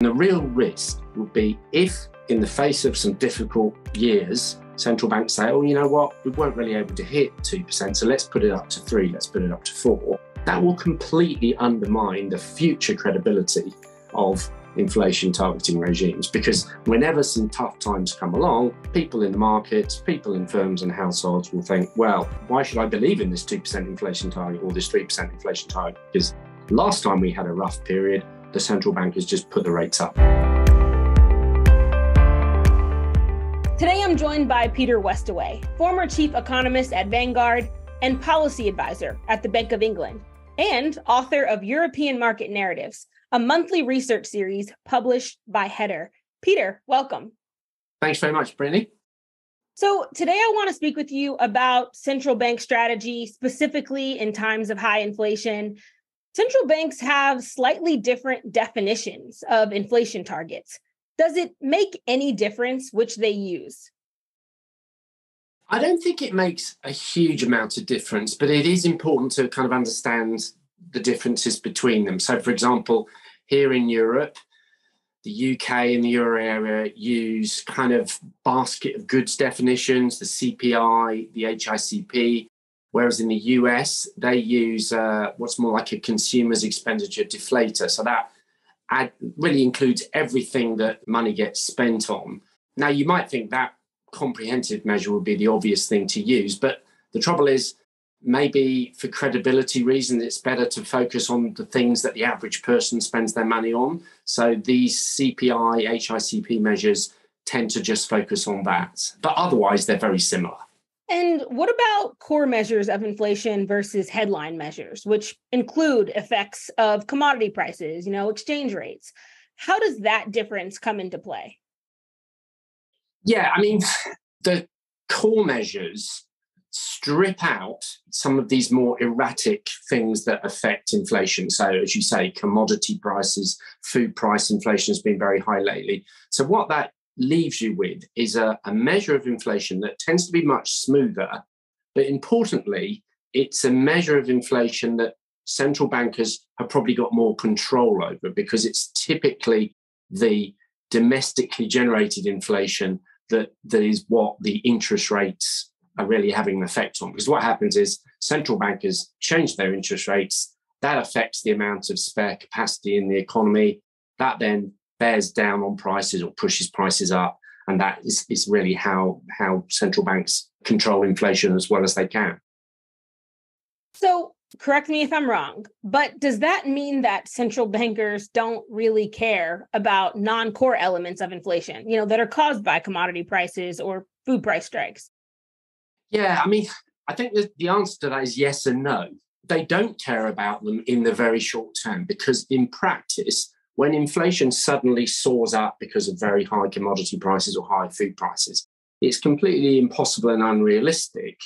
The real risk would be if, in the face of some difficult years, central banks say, oh, you know what, we weren't really able to hit 2%, so let's put it up to 3, let's put it up to 4. That will completely undermine the future credibility of inflation targeting regimes because whenever some tough times come along, people in the markets, people in firms and households will think, well, why should I believe in this 2% inflation target or this 3% inflation target? Because last time we had a rough period, the central bank has just put the rates up. Today I'm joined by Peter Westaway, former chief economist at Vanguard and policy advisor at the Bank of England, and author of European Market Narratives, a monthly research series published by Hedder. Peter, welcome. Thanks very much, Brittany. So, today I want to speak with you about central bank strategy, specifically in times of high inflation, Central banks have slightly different definitions of inflation targets. Does it make any difference which they use? I don't think it makes a huge amount of difference, but it is important to kind of understand the differences between them. So, for example, here in Europe, the UK and the euro area use kind of basket of goods definitions, the CPI, the HICP, Whereas in the US, they use uh, what's more like a consumer's expenditure deflator. So that ad really includes everything that money gets spent on. Now, you might think that comprehensive measure would be the obvious thing to use, but the trouble is, maybe for credibility reasons, it's better to focus on the things that the average person spends their money on. So these CPI, HICP measures tend to just focus on that. But otherwise, they're very similar. And what about core measures of inflation versus headline measures, which include effects of commodity prices, you know, exchange rates? How does that difference come into play? Yeah, I mean, the core measures strip out some of these more erratic things that affect inflation. So, as you say, commodity prices, food price inflation has been very high lately. So, what that leaves you with is a, a measure of inflation that tends to be much smoother, but importantly, it's a measure of inflation that central bankers have probably got more control over because it's typically the domestically generated inflation that, that is what the interest rates are really having an effect on. Because what happens is central bankers change their interest rates, that affects the amount of spare capacity in the economy. That then bears down on prices or pushes prices up. And that is, is really how, how central banks control inflation as well as they can. So, correct me if I'm wrong, but does that mean that central bankers don't really care about non core elements of inflation, you know, that are caused by commodity prices or food price strikes? Yeah, I mean, I think the answer to that is yes and no. They don't care about them in the very short term because, in practice, when inflation suddenly soars up because of very high commodity prices or high food prices, it's completely impossible and unrealistic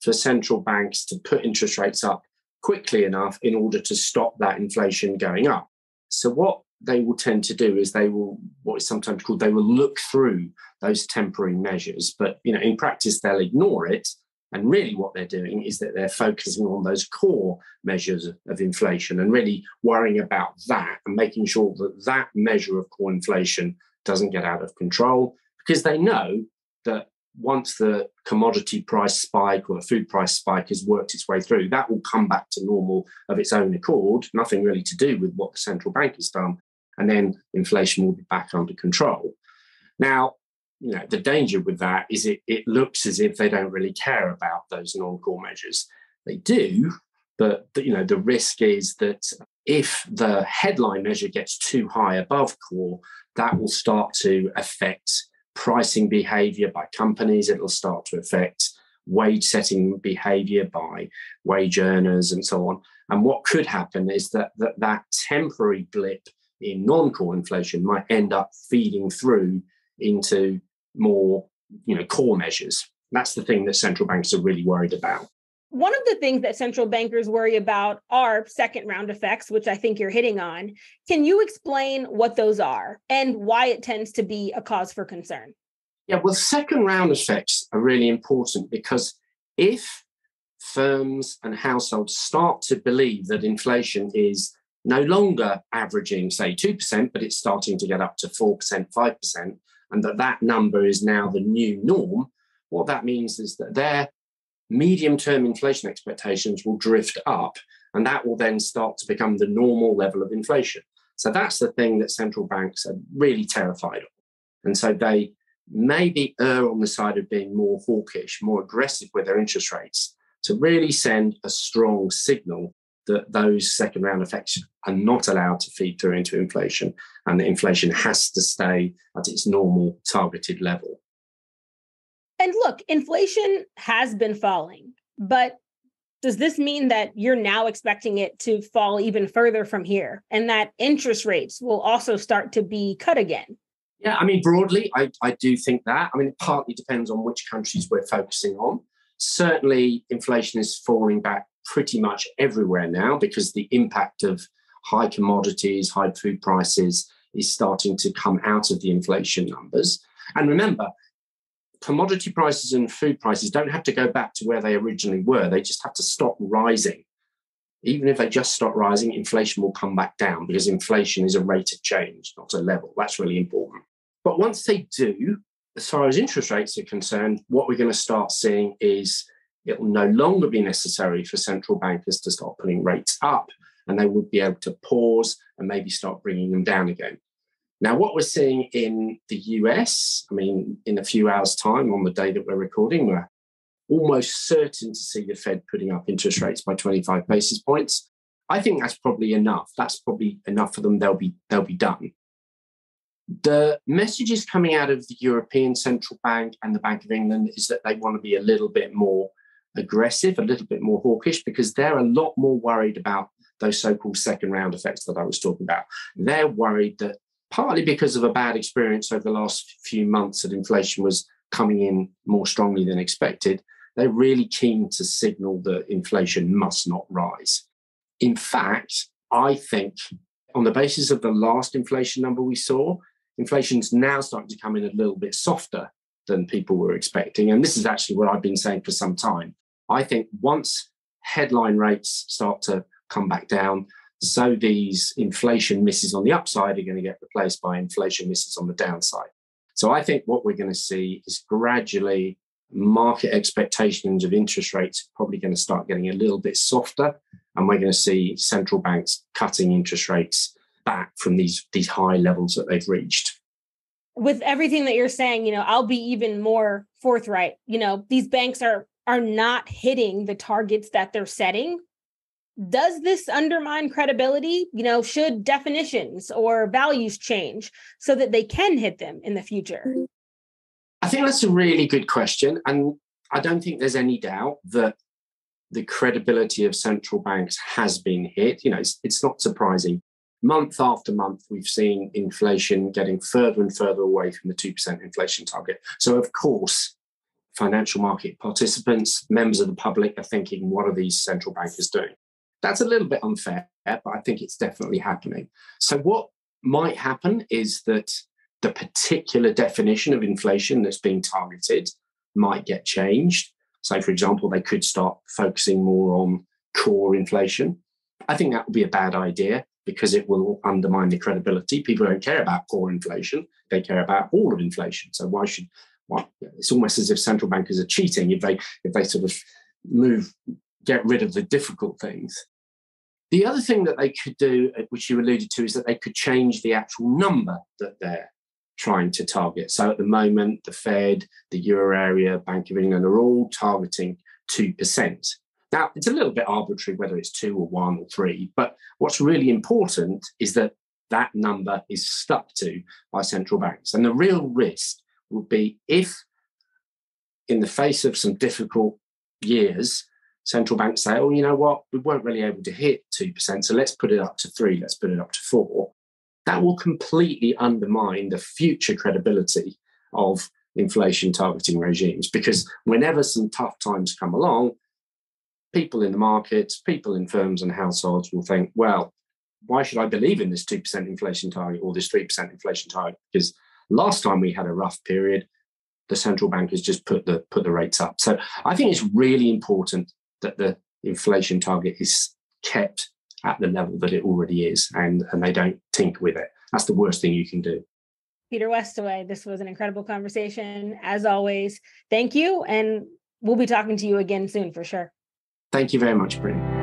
for central banks to put interest rates up quickly enough in order to stop that inflation going up. So, what they will tend to do is they will, what is sometimes called, they will look through those temporary measures, but you know, in practice, they'll ignore it and really, what they're doing is that they're focusing on those core measures of inflation and really worrying about that and making sure that that measure of core inflation doesn't get out of control because they know that once the commodity price spike or the food price spike has worked its way through, that will come back to normal of its own accord, nothing really to do with what the central bank has done. And then inflation will be back under control. Now, you know the danger with that is it, it looks as if they don't really care about those non-core measures. They do but you know the risk is that if the headline measure gets too high above core that will start to affect pricing behavior by companies. It'll start to affect wage setting behavior by wage earners and so on. And what could happen is that that, that temporary blip in non-core inflation might end up feeding through into more you know core measures. That's the thing that central banks are really worried about. One of the things that central bankers worry about are second round effects which i think you're hitting on. Can you explain what those are and why it tends to be a cause for concern? Yeah well second round effects are really important because if firms and households start to believe that inflation is no longer averaging, say, 2%, but it's starting to get up to 4%, 5%, and that that number is now the new norm, what that means is that their medium term inflation expectations will drift up, and that will then start to become the normal level of inflation. So that's the thing that central banks are really terrified of. And so they maybe err on the side of being more hawkish, more aggressive with their interest rates to really send a strong signal that those second round effects are not allowed to feed through into inflation and that inflation has to stay at its normal targeted level. And look, inflation has been falling, but does this mean that you're now expecting it to fall even further from here and that interest rates will also start to be cut again? Yeah, I mean, broadly, I, I do think that. I mean, it partly depends on which countries we're focusing on. Certainly, inflation is falling back pretty much everywhere now because the impact of high commodities, high food prices is starting to come out of the inflation numbers. And remember, commodity prices and food prices don't have to go back to where they originally were. They just have to stop rising. Even if they just stop rising, inflation will come back down because inflation is a rate of change, not a level. That's really important. But once they do, as far as interest rates are concerned, what we're going to start seeing is it will no longer be necessary for central bankers to start putting rates up and they would be able to pause and maybe start bringing them down again. Now, what we're seeing in the US, I mean, in a few hours' time on the day that we're recording, we're almost certain to see the Fed putting up interest rates by 25 basis points. I think that's probably enough. That's probably enough for them. They'll be they'll be done. The messages coming out of the European Central Bank and the Bank of England is that they want to be a little bit more aggressive, a little bit more hawkish, because they're a lot more worried about those so-called second round effects that I was talking about. They're worried that partly because of a bad experience over the last few months that inflation was coming in more strongly than expected, they're really keen to signal that inflation must not rise. In fact, I think on the basis of the last inflation number we saw, inflation's now starting to come in a little bit softer than people were expecting. And this is actually what I've been saying for some time. I think once headline rates start to come back down, so these inflation misses on the upside are going to get replaced by inflation misses on the downside. So I think what we're going to see is gradually market expectations of interest rates probably going to start getting a little bit softer and we're going to see central banks cutting interest rates back from these these high levels that they've reached with everything that you're saying you know i'll be even more forthright you know these banks are are not hitting the targets that they're setting does this undermine credibility? You know should definitions or values change so that they can hit them in the future? Mm-hmm. I think that's a really good question and i don't think there's any doubt that the credibility of central banks has been hit. You know it's, it's not surprising. Month after month we've seen inflation getting further and further away from the 2% inflation target. So of course financial market participants members of the public are thinking what are these central bankers doing that's a little bit unfair, but I think it's definitely happening. So, what might happen is that the particular definition of inflation that's being targeted might get changed. So, for example, they could start focusing more on core inflation. I think that would be a bad idea because it will undermine the credibility. People don't care about core inflation; they care about all of inflation. So, why should why, it's almost as if central bankers are cheating if they if they sort of move get rid of the difficult things the other thing that they could do, uh, which you alluded to, is that they could change the actual number that they're trying to target. So at the moment, the Fed, the Euro area, Bank of England are all targeting 2%. Now, it's a little bit arbitrary whether it's two or one or three, but what's really important is that that number is stuck to by central banks. And the real risk would be if, in the face of some difficult years, central banks say, oh, you know what, we weren't really able to hit 2%, so let's put it up to three, let's put it up to four. That will completely undermine the future credibility of inflation targeting regimes because whenever some tough times come along, people in the markets, people in firms and households will think, well, why should I believe in this 2% inflation target or this 3% inflation target? Because last time we had a rough period, the central bank has just put the put the rates up. So I think it's really important that the inflation target is kept at the level that it already is and, and they don't tinker with it. That's the worst thing you can do. Peter Westaway, this was an incredible conversation. As always, thank you. And we'll be talking to you again soon for sure. Thank you very much, Bryn.